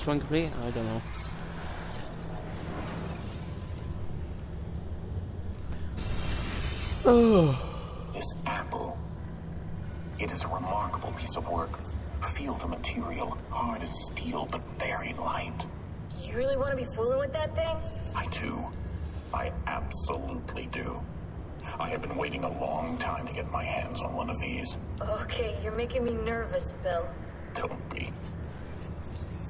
sequence one complete? I don't know. Oh. This apple. It is a remarkable piece of work. Feel the material, hard as steel, but very light. You really want to be fooling with that thing? I do. I absolutely do. I have been waiting a long time to get my hands on one of these. Okay, you're making me nervous, Bill. Don't be.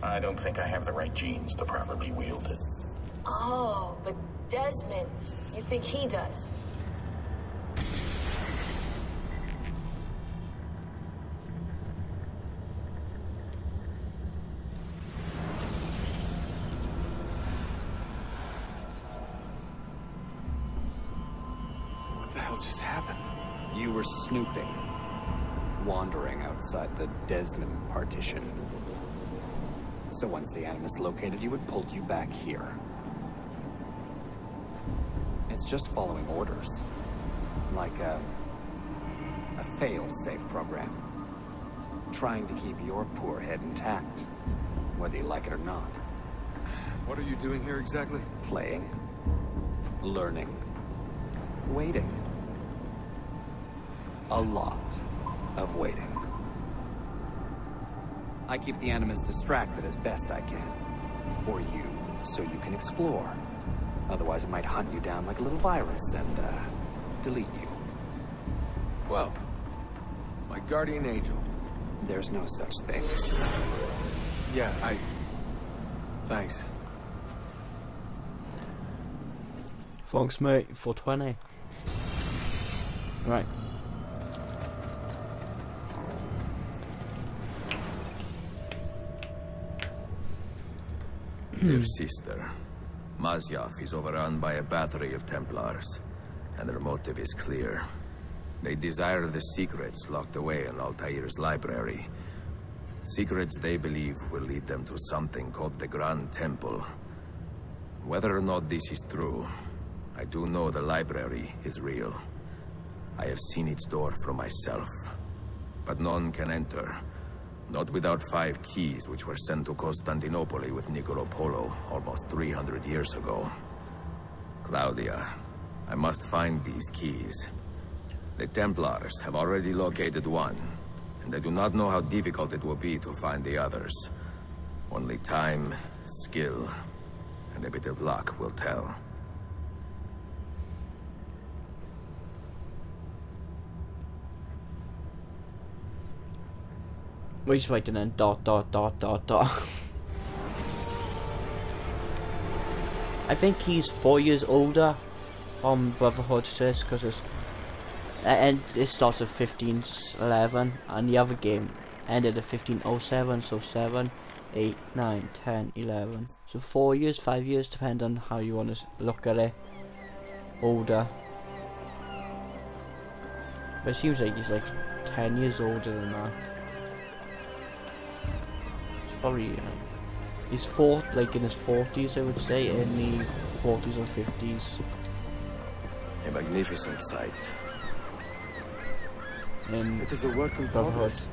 I don't think I have the right genes to properly wield it. Oh, but Desmond, you think he does? What the hell just happened? You were snooping. Wandering outside the Desmond partition. So once the Animus located you, it pulled you back here. It's just following orders. Like a... a fail-safe program. Trying to keep your poor head intact. Whether you like it or not. What are you doing here exactly? Playing. Learning. Waiting a lot of waiting. I keep the Animus distracted as best I can. For you, so you can explore. Otherwise it might hunt you down like a little virus and, uh, delete you. Well, my guardian angel. There's no such thing. Yeah, I... Thanks. Thanks, mate. 420. Right. Hmm. Dear sister, Masyaf is overrun by a battery of Templars, and their motive is clear. They desire the secrets locked away in Altair's library. Secrets they believe will lead them to something called the Grand Temple. Whether or not this is true, I do know the library is real. I have seen its door for myself. But none can enter, not without five keys which were sent to Constantinople with Niccolo Polo almost 300 years ago. Claudia, I must find these keys. The Templars have already located one, and I do not know how difficult it will be to find the others. Only time, skill, and a bit of luck will tell. We're just writing in dot dot dot dot dot. I think he's four years older on Brotherhood this because it's and it starts at 1511 and the other game ended at 1507 so 7 8 9 10 11 so 4 years 5 years depending on how you want to look at it. Older. But it seems like he's like 10 years older than that probably um, he's fourth, like in his forties, I would say, in the forties or fifties. A magnificent sight. And it is a work in progress.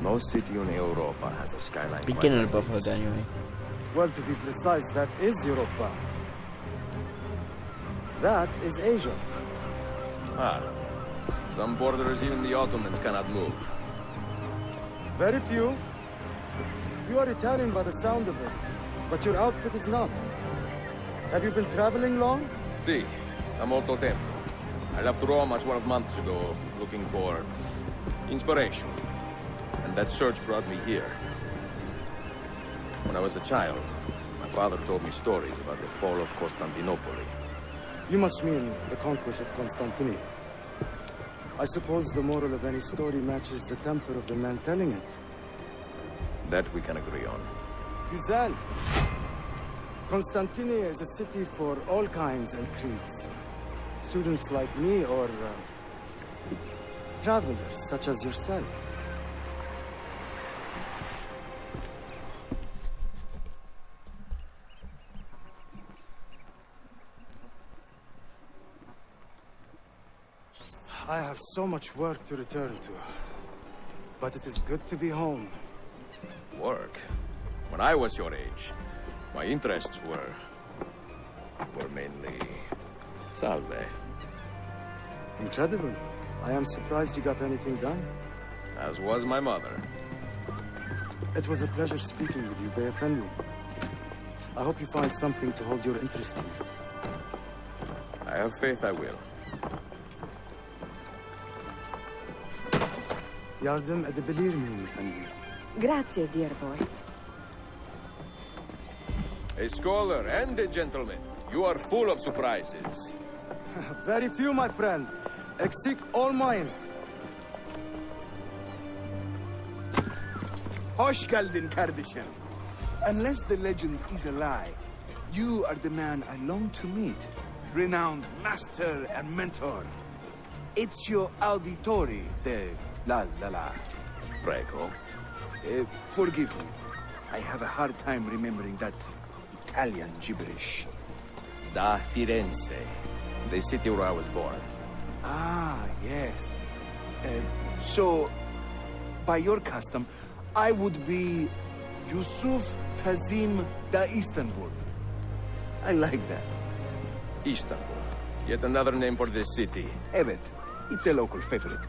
No city in Europa has a skyline. Beginning of Brotherhood, anyway. Well, to be precise, that is Europa. That is Asia. Ah. Some borders even the Ottomans cannot move. Very few, you are Italian by the sound of it, but your outfit is not. Have you been traveling long? Si, da molto tempo. I left Rome a 12 months ago, looking for inspiration. And that search brought me here. When I was a child, my father told me stories about the fall of Constantinople. You must mean the conquest of Constantinople. I suppose the moral of any story matches the temper of the man telling it. That we can agree on. Güzel. Constantine is a city for all kinds and creeds. Students like me or uh, travelers such as yourself. I have so much work to return to. But it is good to be home. Work? When I was your age, my interests were... were mainly... salve. Incredible. I am surprised you got anything done. As was my mother. It was a pleasure speaking with you, Bay Effendi. I hope you find something to hold your interest in. I have faith I will. Yardım edebilir miyim efendim? Grazie, dear boy. A scholar and a gentleman. You are full of surprises. Very few, my friend. Eksik olmayın. Hoş geldin kardeşim. Unless the legend is a lie, you are the man I long to meet. Renowned master and mentor. It's your Auditori de La La La. Prego. Uh, forgive me. I have a hard time remembering that Italian gibberish. Da Firenze. The city where I was born. Ah, yes. Uh, so, by your custom, I would be Yusuf Kazim da Istanbul. I like that. Istanbul. Yet another name for this city. Evet, it's a local favorite.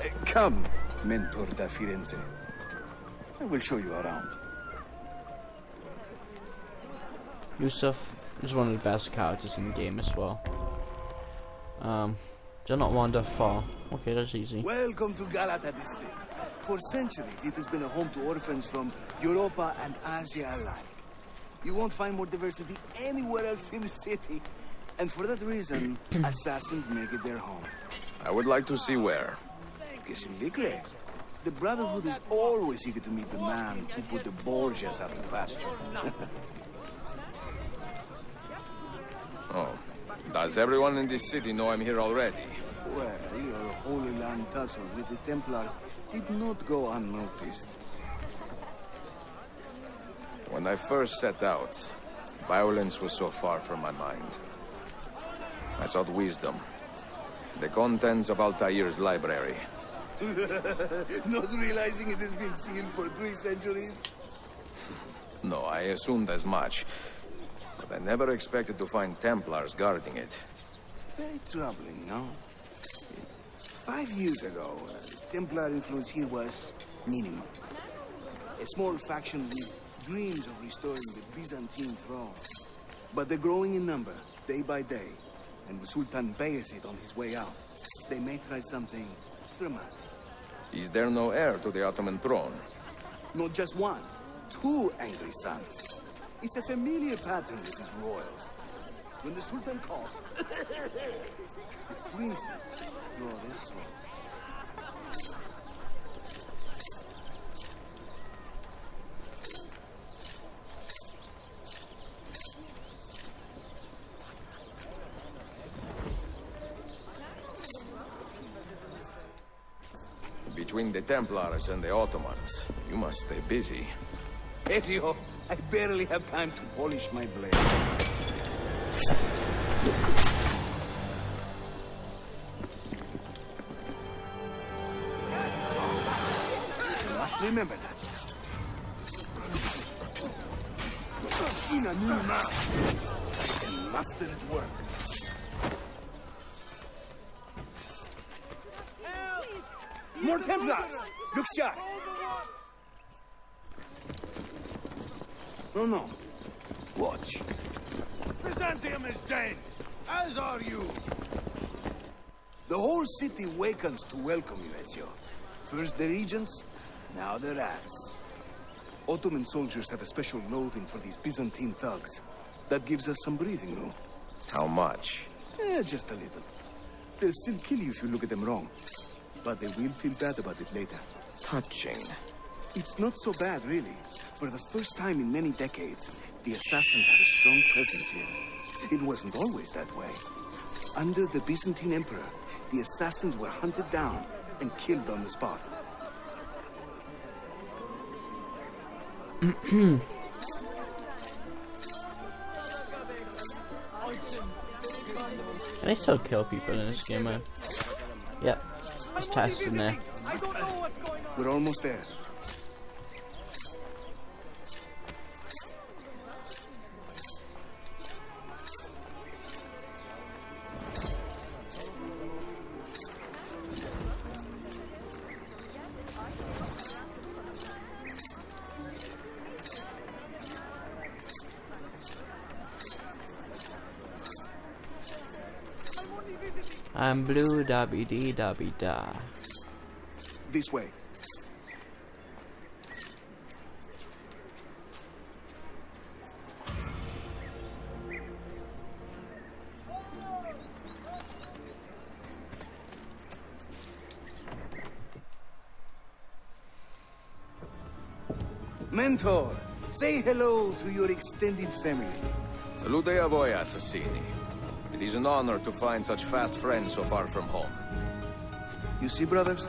Uh, come, Mentor da Firenze. I will show you around. Yusuf is one of the best characters in the game as well. Um, do not wander far. Okay, that's easy. Welcome to Galata district. For centuries, it has been a home to orphans from Europa and Asia alike. You won't find more diversity anywhere else in the city. And for that reason, assassins make it their home. I would like to see where. Kesinlikle. The Brotherhood is always eager to meet the man who put the Borgias out to pasture. Oh. Does everyone in this city know I'm here already? well, your Holy Land tussle with the Templar did not go unnoticed. When I first set out, violence was so far from my mind. I sought wisdom. The contents of Altair's library. Not realizing it has been sealed for three centuries? No, I assumed as much. But I never expected to find Templars guarding it. Very troubling, no? Five years ago, uh, Templar influence here was minimal. A small faction with dreams of restoring the Byzantine throne. But they're growing in number, day by day. And with Sultan Bayezid on his way out, they may try something dramatic. Is there no heir to the Ottoman throne? Not just one, two angry sons. It's a familiar pattern with these royals. When the Sultan calls, the princes draw their swords. Between the Templars and the Ottomans, you must stay busy. Ezio, I barely have time to polish my blade. You must remember that. In a new master, and master at work. More Templars! Look sharp! No, no. Watch. Byzantium is dead, as are you. The whole city wakens to welcome you, Ezio. First the regents, now the rats. Ottoman soldiers have a special loathing for these Byzantine thugs. That gives us some breathing room. How much? Eh, just a little. They'll still kill you if you look at them wrong. But they will feel bad about it later. Touching. It's not so bad, really. For the first time in many decades, the assassins had a strong presence here. It wasn't always that way. Under the Byzantine Emperor, the assassins were hunted down and killed on the spot. Can I still kill people in this game, man? Yep. There. We're almost there. I'm blue dabby dee dabby da. This way. Mentor, say hello to your extended family. Salute a voi, assassini. It is an honor to find such fast friends so far from home. You see, brothers?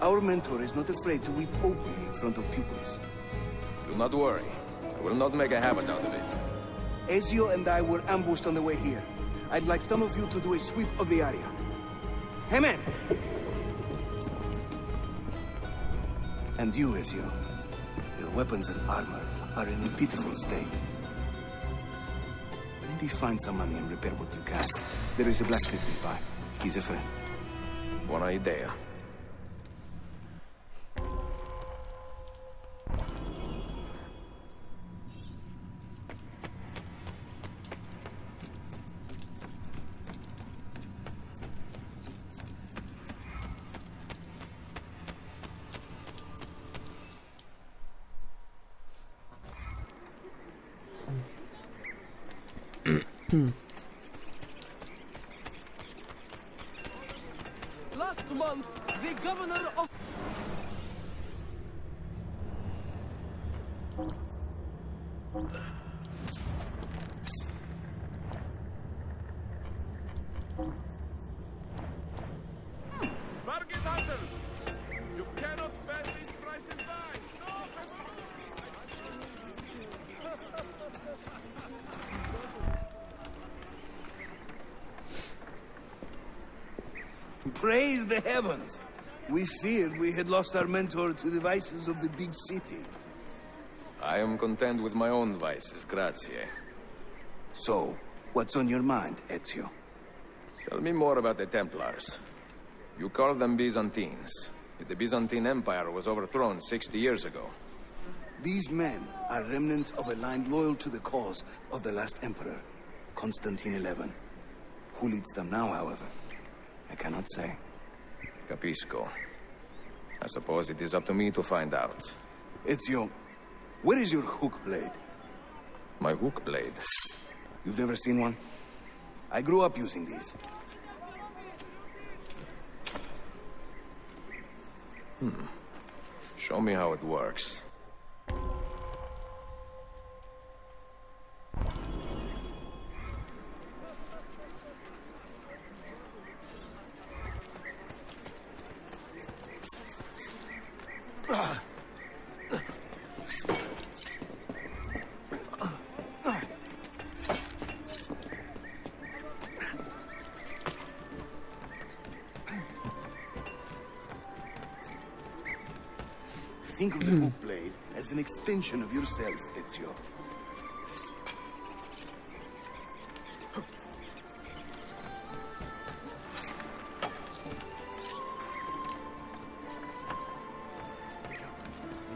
Our mentor is not afraid to weep openly in front of pupils. Do not worry. I will not make a habit out of it. Ezio and I were ambushed on the way here. I'd like some of you to do a sweep of the area. Hey, man! And you, Ezio. Your weapons and armor are in a pitiful state. Maybe find some money and repair what you can. There is a blacksmith nearby. He's a friend. Buona idea. Last month, the governor of... Bargain! You cannot pass by! No, Praise the heavens! We feared we had lost our mentor to the vices of the big city. I am content with my own vices, grazie. So, what's on your mind, Ezio? Tell me more about the Templars. You call them Byzantines. Yet the Byzantine Empire was overthrown 60 years ago. These men are remnants of a line loyal to the cause of the last emperor, Constantine XI. Who leads them now, however? I cannot say. Capisco. I suppose it is up to me to find out. Ezio, where is your hook blade? My hook blade? You've never seen one? I grew up using these. Hmm. Show me how it works. Think of the hook blade as an extension of yourself, Ezio.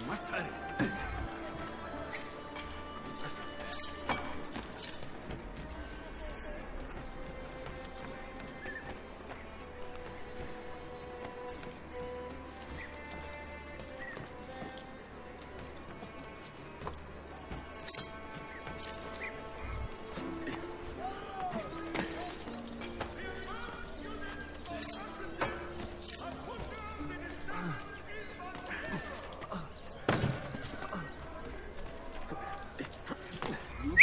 Must hurry.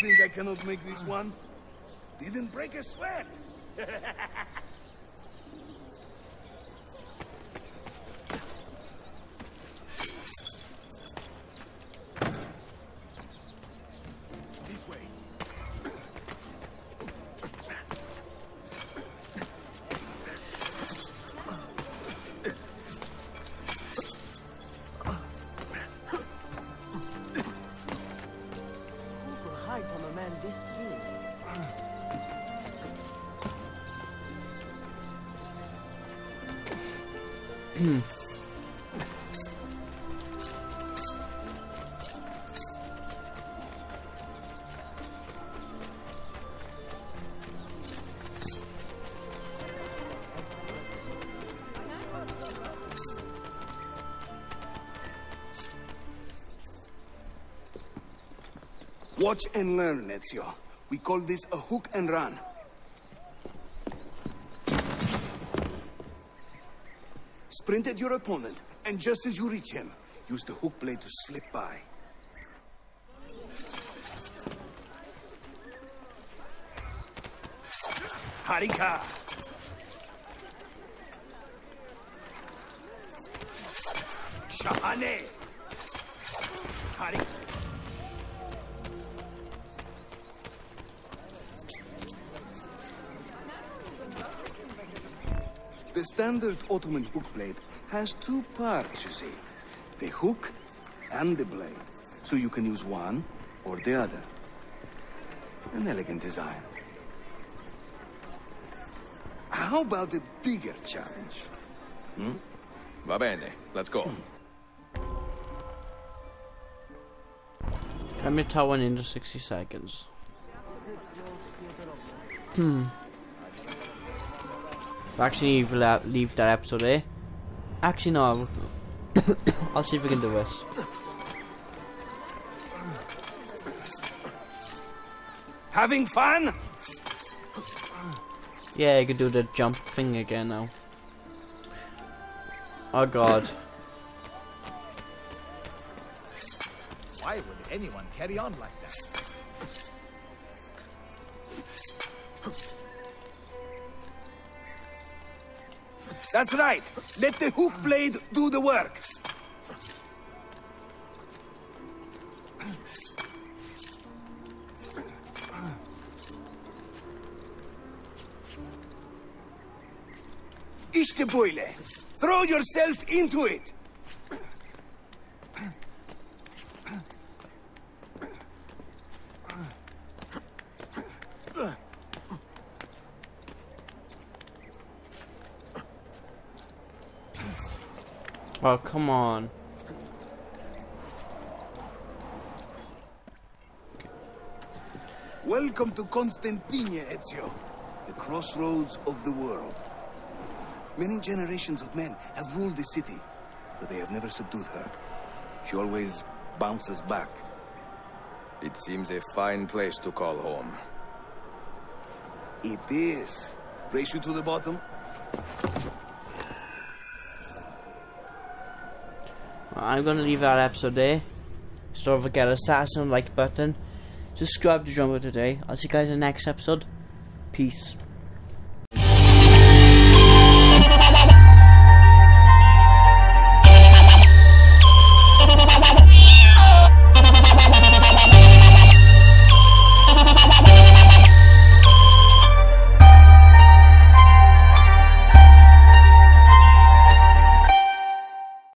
Think I cannot make this one? Didn't break a sweat. Hmm. Watch and learn, Ezio. We call this a hook and run. Sprint at your opponent, and just as you reach him, use the hook blade to slip by. Harika! Shahane! The standard Ottoman hook blade has two parts, you see. The hook and the blade. So you can use one or the other. An elegant design. How about the bigger challenge? Hmm? Va bene, let's go. Climb a tower in under 60 seconds. Hmm. Actually, leave, that- leave that episode there. Actually, no. I'll, I'll see if we can do this. Having fun? Yeah, you can do the jump thing again now. Oh god. Why would anyone carry on like that? That's right. Let the hook blade do the work. İşte. Throw yourself into it. Oh, come on. Welcome to Kostantiniyye, Ezio. The crossroads of the world. Many generations of men have ruled the city, but they have never subdued her. She always bounces back. It seems a fine place to call home. It is. Race you to the bottom? I'm gonna leave that episode there. So don't forget to assassin like button. Subscribe to Drummer today. I'll see you guys in the next episode. Peace.